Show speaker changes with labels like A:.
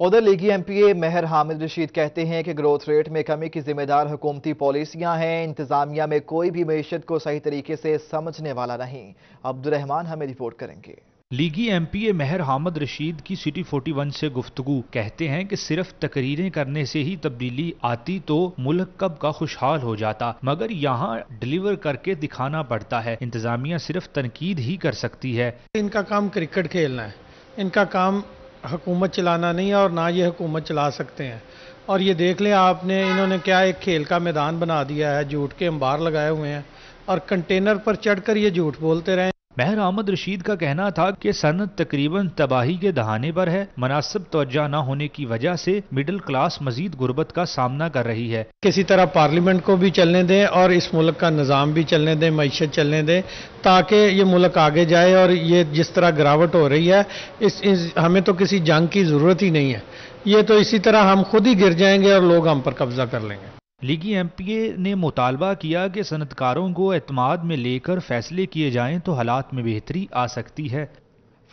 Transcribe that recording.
A: ادھر لیگی M P اے مہر حامد رشید کہتے ہیں کہ گروتھ ریٹ میں کمی کی ذمہ دار حکومتی پالیسیاں ہیں انتظامیہ میں کوئی بھی معیشت کو صحیح طریقے سے سمجھنے والا نہیں۔ عبد الرحمان ہمیں رپورٹ کریں گے۔
B: لیگی ایم پی اے مہر حامد رشید کی سٹی فورٹی ون سے گفتگو کہتے ہیں کہ صرف تقریریں کرنے سے ہی تبدیلی آتی تو ملک کب کا خوشحال ہو جاتا مگر یہاں ڈلیور کر کے دکھانا پڑتا ہے۔ انتظامیہ صرف تنقید ہی کر سکتی ہے۔
C: ان کا کام کرکٹ کھیلنا ہے۔ ان کا کام حکومت چلانا نہیں ہے اور نہ یہ حکومت چلا سکتے ہیں۔ اور یہ دیکھ لیں، آپ نے، انہوں نے کیا ایک کھیل کا میدان بنا دیا ہے، جھوٹ کے امبار لگائے ہوئے ہیں اور کنٹینر پر چڑھ کر یہ جھوٹ بولتے رہے
B: مہر احمد رشید کا کہنا تھا کہ صنعت تقریباً تباہی کے دہانے پر ہے مناسب توجہ نہ ہونے کی وجہ سے مڈل کلاس مزید غربت کا سامنا کر رہی ہے۔
C: کسی طرح پارلیمنٹ کو بھی چلنے دیں اور اس ملک کا نظام بھی چلنے دیں معیشت چلنے دیں تاکہ یہ ملک آگے جائے اور یہ جس طرح گراوٹ ہو رہی ہے اس, اس ہمیں تو کسی جنگ کی ضرورت ہی نہیں ہے۔ یہ تو اسی طرح ہم خود ہی گر جائیں گے اور لوگ ہم پر قبضہ کر لیں گے۔
B: لیگی ایم پی اے نے مطالبہ کیا کہ صنعتکاروں کو اعتماد میں لے کر فیصلے کیے جائیں تو حالات میں بہتری آ سکتی ہے۔